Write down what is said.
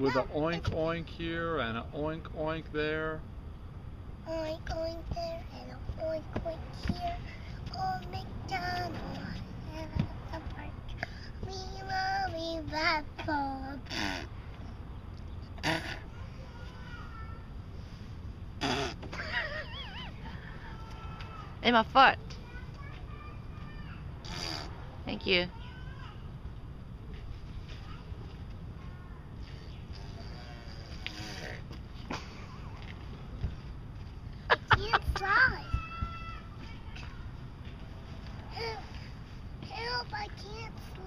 with a oink oink here and a oink oink there? Oink oink there and a oink oink here. Oh, McDonald had a park. We love you, that Bob. In my foot. Thank you. I can't